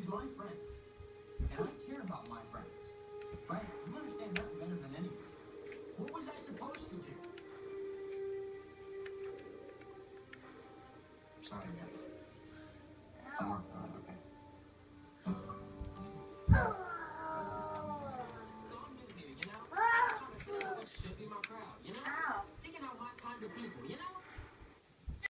He's my friend. And I care about my friends. Right? You understand that better than anyone. What was I supposed to do? Sorry, man. I'm working on it, okay? Oh.